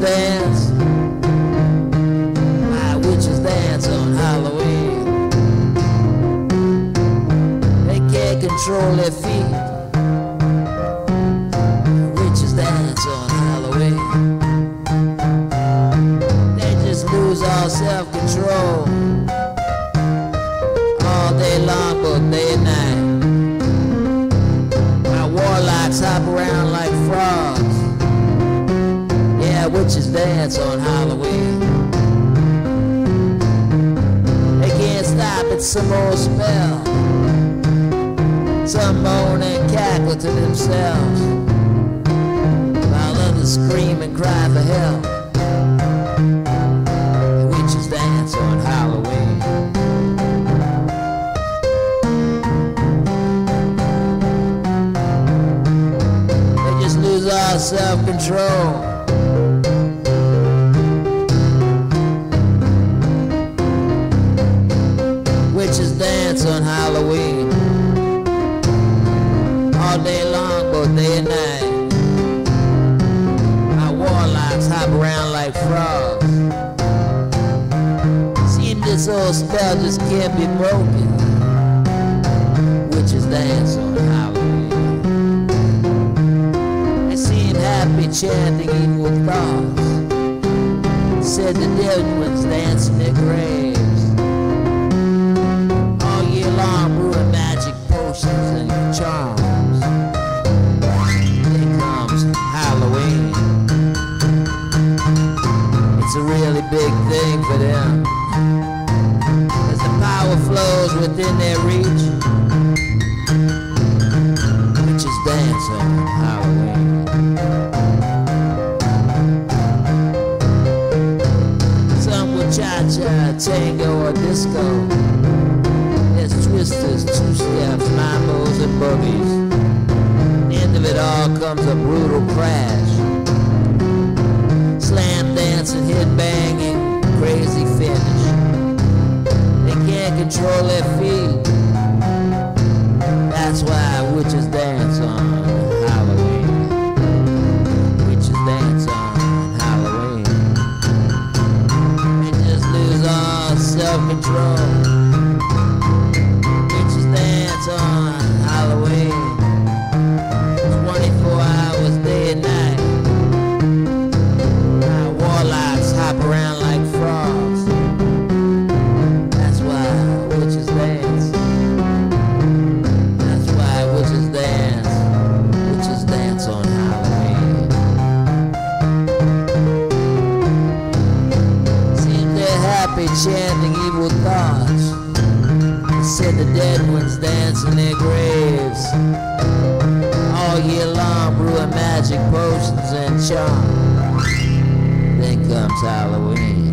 dance, my witches dance on Halloween. They can't control their feet. The witches dance on Halloween. They just lose all self-control all day long, both day and night. My warlocks hop around like frogs. Witches dance on Halloween. They can't stop, it's some old spell. Some moan and cackle to themselves, while others scream and cry for help. The witches dance on Halloween. They just lose all self-control. All day long, both day and night. My warlocks hop around like frogs. Seeing this old spell just can't be broken. Witches dance on Halloween. I seem happy chanting evil thoughts. Said the dead ones dancing their graves. A really big thing for them. As the power flows within their reach, witches dance on Halloween. Some will cha-cha, tango, or disco. There's twisters, two-steps, mambos, and boogies. End of it all comes a brutal crash. Slam dancing, head banging, crazy finish. They can't control their feet. Chanting evil thoughts. They said the dead ones dance in their graves. All year long brewing magic potions and charms. Then comes Halloween.